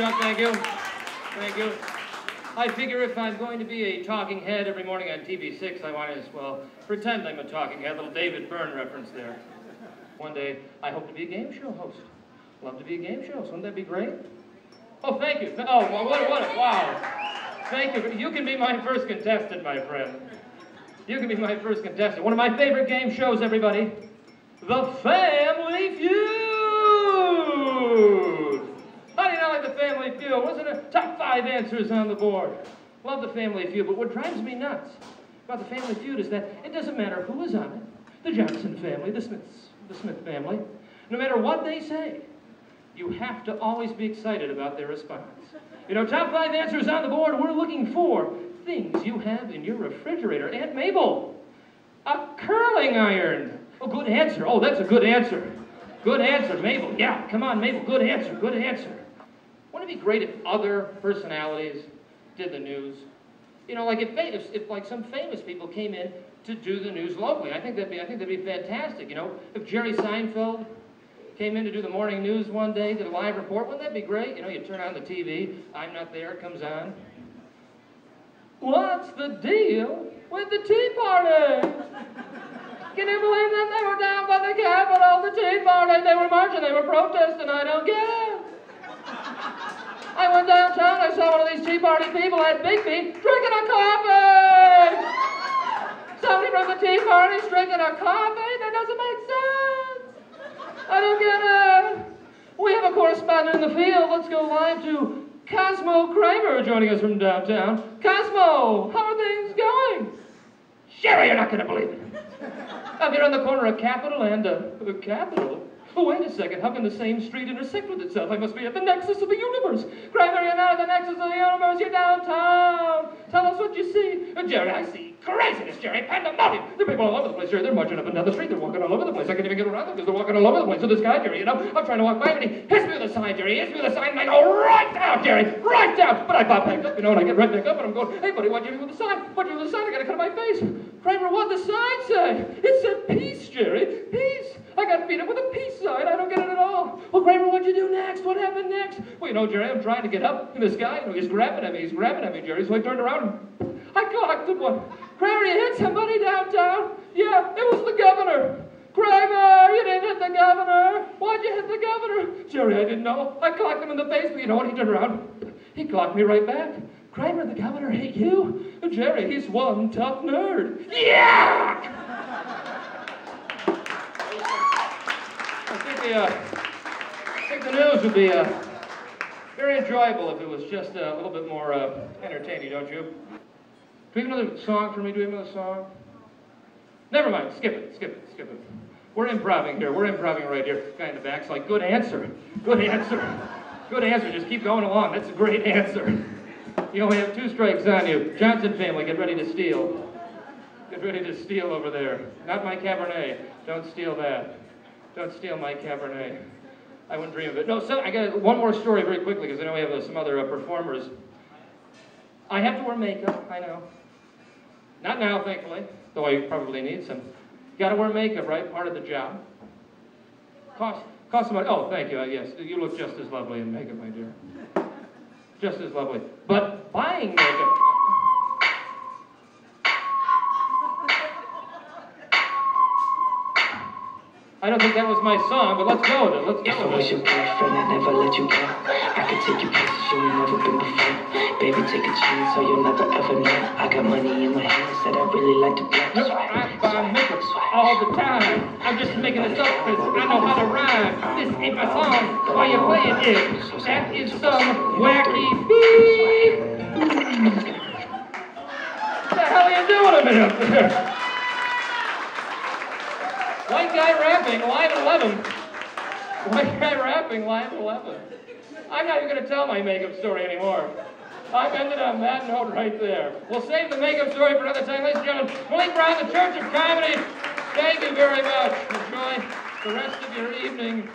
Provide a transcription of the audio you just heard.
Up, thank you. Thank you. I figure if I'm going to be a talking head every morning on TV6, I might as well pretend I'm a talking head. Little David Byrne reference there. One day, I hope to be a game show host. Love to be a game show. host. Wouldn't that be great? Oh, thank you. Oh, well, what, what, wow. Thank you. You can be my first contestant, my friend. You can be my first contestant. One of my favorite game shows, everybody. The Family Feud. How do you not like Wasn't it top five answers on the board? Love the Family Feud, but what drives me nuts about the Family Feud is that it doesn't matter who is on it. The Johnson family, the Smiths, the Smith family. No matter what they say, you have to always be excited about their response. You know, top five answers on the board, we're looking for things you have in your refrigerator. Aunt Mabel, a curling iron. Oh, good answer. Oh, that's a good answer. Good answer, Mabel. Yeah, come on, Mabel. Good answer. Good answer. Wouldn't it be great if other personalities did the news? You know, like if, if, if like some famous people came in to do the news locally, I think that'd be I think that'd be fantastic. You know, if Jerry Seinfeld came in to do the morning news one day, did a live report, wouldn't that be great? You know, you turn on the TV, I'm not there, it comes on. What's the deal with the Tea Party? Can you believe that they were down by the Capitol, the Tea Party? They were marching, they were protesting. I don't get it. I went downtown, I saw one of these Tea Party people at Biggby drinking a coffee. Somebody from the Tea Party's drinking a coffee? That doesn't make sense. I don't get it. We have a correspondent in the field. Let's go live to Cosmo Kramer joining us from downtown. Cosmo, how are things going? Jerry, you're not going to believe it. I'm here on the corner of Capitol and uh, Capitol. Oh, wait a second. How can the same street intersect with itself? I must be at the nexus of the universe. Kramer, you're not at the nexus of the universe. You're downtown. Tell us what you see. Uh, Jerry, I see craziness, Jerry. Pandemonium. There are people all over the place, Jerry. They're marching up and down the street. They're walking all over the place. I can't even get around them because they're walking all over the place. So this guy, Jerry, you know, I'm trying to walk by him and he hits me with a sign, Jerry. He hits me with a sign and I go right down, Jerry. But I pop back up, you know, and I get right back up and I'm going, hey, buddy, why'd you me with the sign? Why'd you me with the sign? I got to cut my face. Kramer, what'd the sign say? It said peace, Jerry. Peace. I got beat up with a peace sign. I don't get it at all. Well, Kramer, what'd you do next? What happened next? Well, you know, Jerry, I'm trying to get up, and this guy, you know, he's grabbing at me. He's grabbing at me, Jerry. So I turned around and I clocked him one. Kramer, you hit somebody downtown? Yeah, it was the governor. Kramer, you didn't hit the governor. Why'd you hit the governor? Jerry, I didn't know. I clocked him in the face, but you know what? He turned around. He clocked me right back. Kramer, the governor hate you? Jerry, he's one tough nerd. Yeah! I think the, uh, I think the news would be uh, very enjoyable if it was just a little bit more uh, entertaining, don't you? Do we have another song for me? Do we have another song? Never mind. Skip it. Skip it. Skip it. We're improving here. We're improving right here. Guy in the back's like, good answer. Good answer. Good answer. Just keep going along. That's a great answer. You only have two strikes on you. Johnson family, get ready to steal. Get ready to steal over there. Not my Cabernet. Don't steal that. Don't steal my Cabernet. I wouldn't dream of it. No, so I got one more story very quickly because I know we have uh, some other uh, performers. I have to wear makeup, I know. Not now, thankfully, though I probably need some. Got to wear makeup, right? Part of the job. Cost, cost money. Oh, thank you. Uh, yes, you look just as lovely in makeup, my dear. Just as lovely. But buying makeup. I don't think that was my song, but let's go with it. Let's go If I was your boyfriend, I'd never let you go. I could take you places you ain't never been before. Baby, take a chance, or you'll never ever know. I got money in my hands that I really like to blow. No, I buy makeup all the time. I'm just making this up because I know how to rhyme. This ain't my song. Why you playing it? That is some wacky beat. What the hell are you doing a minute? White guy rapping live at 11. White guy rapping live at 11. I'm not even going to tell my makeup story anymore. I've ended on that note right there. We'll save the makeup story for another time. Ladies and gentlemen, Malik Brown, the Church of Comedy. Thank you very much. Enjoy the rest of your evening.